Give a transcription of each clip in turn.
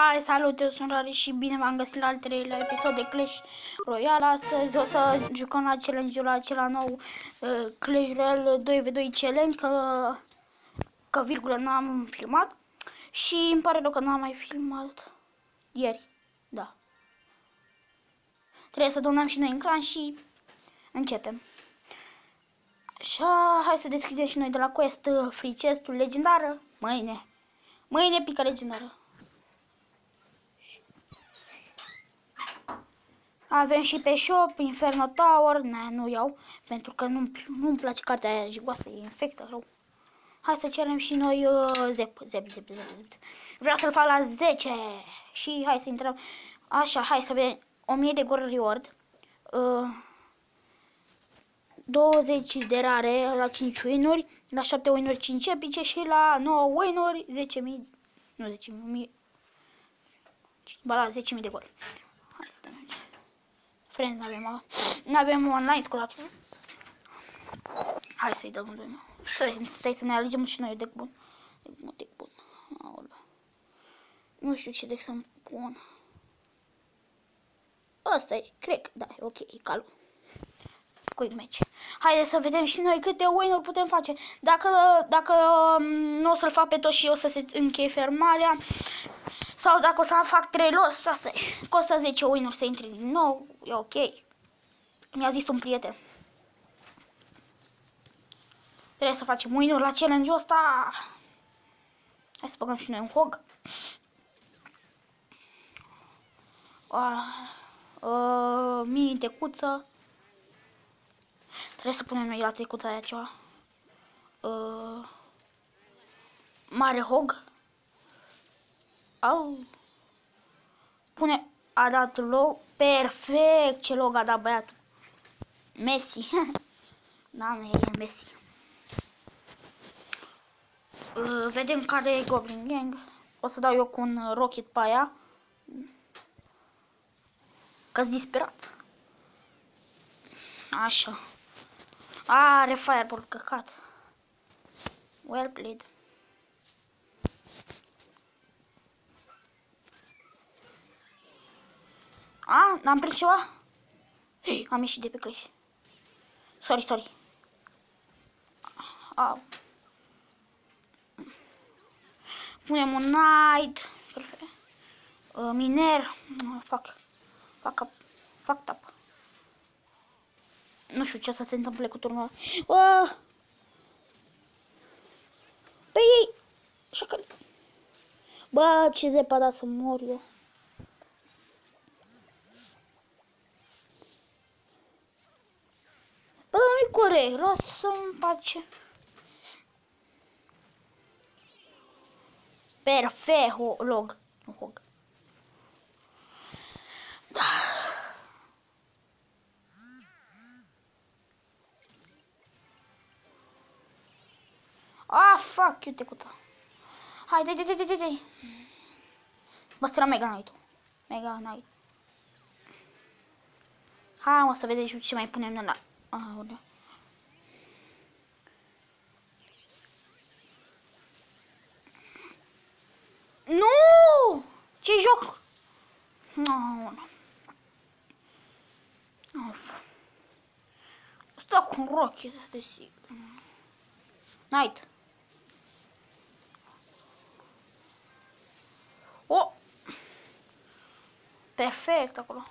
Hai, salut, eu sunt Rari și bine v-am găsit la al treilea episod de Clash Royale. Astăzi o să jucăm la challenge-ul acela nou uh, Clash Royale 2v2 challenge, că, că virgulă n-am filmat. Și îmi pare rău că n-am mai filmat ieri, da. Trebuie să donăm și noi în clan și începem. Așa, hai să deschidem și noi de la quest uh, free chest-ul legendară mâine. Mâine pică legendară. Avem și pe shop Inferno Tower, ne, nu iau, pentru că nu-mi nu place cartea aia jigoasă, e infectă rău. Hai să cerem și noi uh, zep, zep, zep, zep, zep. Vreau să-l fac la 10 și hai să intrăm. Așa, hai să vedem. 1000 de gold reward. Uh, 20 de rare la 5 win-uri, la 7 win-uri 5 epice și la 9 win-uri 10.000, nu 10.000, ba la 10.000 de gol. Hai să dăm aici. Friends, n-avem, n-avem online cu datul. Hai să-i dăm lui. Stai, stai să ne alegem și noi deck bun. Deck bun, deck bun. Aolea. Nu știu ce deck să-mi pun. Ăsta e, cred, da, e ok, e calul quick match. Haideți să vedem și noi câte win putem face. Dacă, dacă um, nu o să-l fac pe tot și o să se încheie fermarea, sau dacă o să fac 3 los, asta costă 10 win să intri din nou, e ok. Mi-a zis un prieten. Trebuie să facem win la challenge-ul ăsta. Hai să băgăm și noi un hog. Uh, uh, mini tecuță. Trebuie să punem noi la tecuța aia ceva. Uh, mare hog. Au. Pune, a dat loc. Perfect, ce log a dat băiatul. Messi. da, nu e Messi. Uh, vedem care e Goblin Gang. O să dau eu cu un rocket pe aia. Că-s disperat. Așa. Are fireball căcat. Well played. A, n-am prins ceva? Hei, am ieșit de pe clash. Sorry, sorry. Au. Punem un knight. Uh, miner. Fuck. Fuck up. Fuck up. Nu știu ce o să se întâmple cu turnul ăla. Păi ei... Șacă... Bă, ce zepada să mor eu. Bă, nu-i corect, lasă-mi pace. Perfect, log. Nu hog. Ah, fuck, eu tecută. Hai, dai, dai, dai, dai, dai. Bă, la Mega Knight. Mega Knight. Hai, o să vedeți ce mai punem la... Aolea. Nu! Ce joc? Nu, nu. Stau cu un rocket, desigur. Night. Oh! Perfect acolo.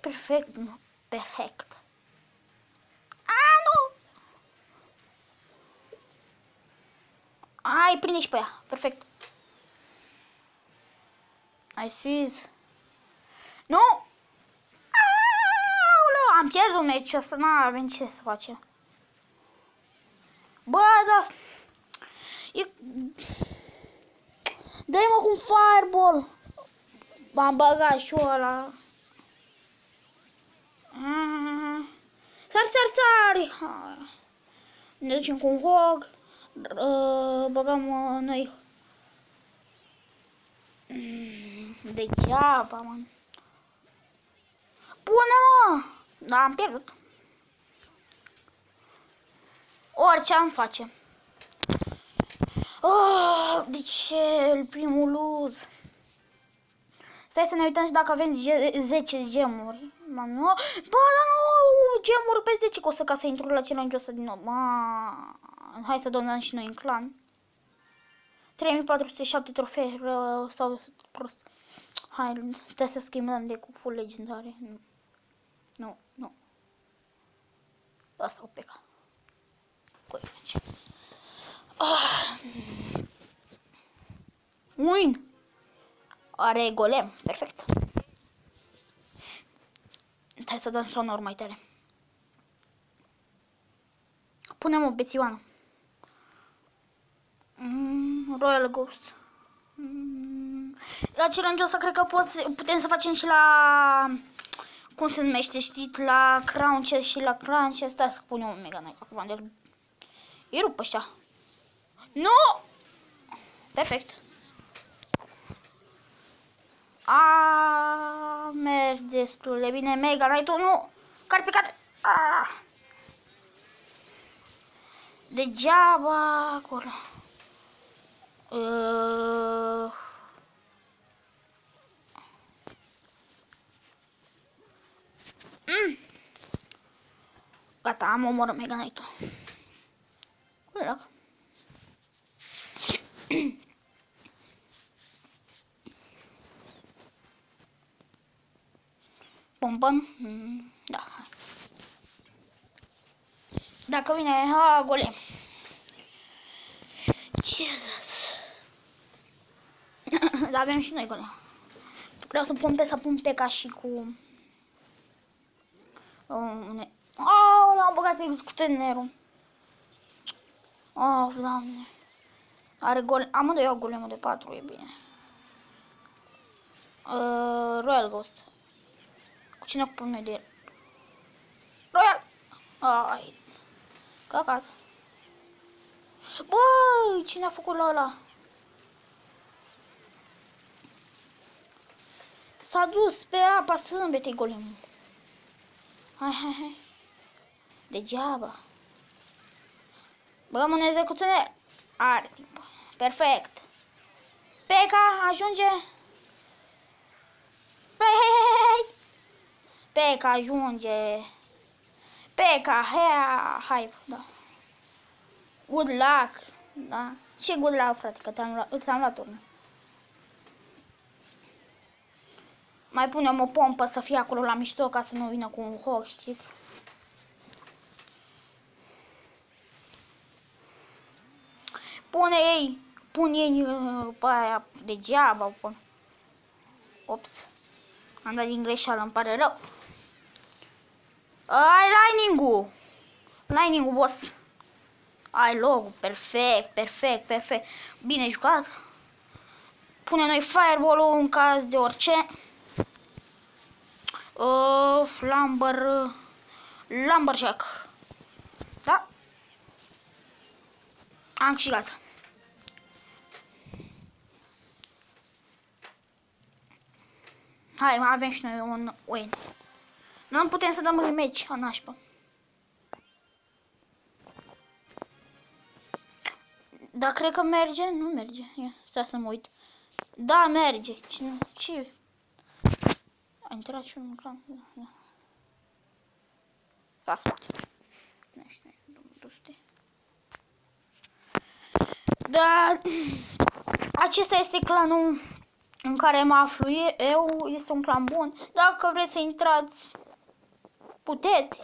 perfect, nu. Perfect. Ah, nu! Ai, prinde și pe ea. Perfect. Ai sus. Nu! Aoleu, am pierdut meciul ăsta, n-avem ce să facem. Bă, da... E... Dă-i mă cu un fireball. M-am băgat și ăla. Sari, sari, sari. Ne ducem cu un hog. Băgăm uh, noi. Degeaba, man. Pune-mă! Da, am pierdut. Orice am face. Oh, de ce primul luz? Stai să ne uităm și dacă avem ge 10 gemuri. Ma, nu? Bă, dar nu, gemuri pe 10 că o să ca să intru la challenge ăsta din nou. Ma, hai să donăm și noi în clan. 3407 trofee sau prost. Hai, trebuie să schimbăm de cu full legendare. Nu, nu, nu. Asta o peca. Cu ah. Win! Are golem, perfect. Hai să dăm sonor mai tare. Punem o bețioană. Mm, Royal Ghost. Mm, la challenge ăsta cred că poți, putem să facem și la... Cum se numește, știți? La Crown Chest și la Crown Chest. Stai să punem un Mega Knight acum. De... Îi rup ăștia. Nu! Perfect. A, merge destul de bine. Mega Knight-ul nu. Care pe care... A. Degeaba acolo. Uh... Mm. Gata, am omorât Mega Knight-ul. Pompăm? Mm, da, hai. Dacă vine, ha, golem. Jesus. da, avem și noi golem. Vreau să pun pe să pun pe ca și cu... Um, oh, l-am băgat cu tenerul. Oh, doamne. Are gol... Amândoi au golemul de 4, e bine. Uh, Royal Ghost. Cu cine ocupăm noi de el? Royal! Ai. Cacat. Băi, cine a făcut la ăla? S-a dus pe apa sâmbetei golemul. Hai, hai, hai. Degeaba. Băgăm un execuționer. Are timp. Perfect. Peca, ajunge. Hai, Peca, ajunge. Peca, hai, hai, da. Good luck. Da. Și good luck, frate, că te-am luat, ți-am luat turnul. Mai punem o pompă să fie acolo la mișto ca să nu vină cu un hoc, știți? Pune ei, pun ei uh, pe aia degeaba, pun. Ops. Am dat din greșeală, îmi pare rău. Ai lightning-ul! Lightning-ul, boss. Ai logo, perfect, perfect, perfect. Bine jucat. Pune noi fireball-ul în caz de orice. Uh, lumber, lumberjack. Da? Am și gata. Hai, mai avem și noi un win. Nu putem să dăm rematch, a nașpa. Dar cred că merge, nu merge. Ia, stai să mă uit. Da, merge. Cine, ce? A intrat și un clan. Da, da. S-a spus. Nu știu, du-te. Da, acesta este clanul în care mă aflu eu. Este un clan bun. Dacă vreți să intrați, puteți.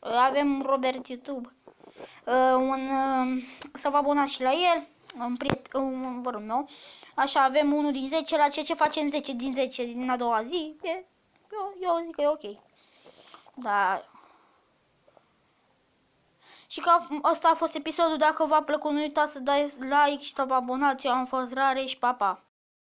Avem Robert YouTube. Uh, un, uh, să vă abonați și la el. Un priet, un vărul meu. Așa, avem unul din 10 la ceea ce facem 10 din 10 din a doua zi. E, eu, eu zic că e ok. Da. Și că ăsta a fost episodul. Dacă v-a plăcut, nu uitați să dați like și să vă abonați. Eu am fost Rareș și papa.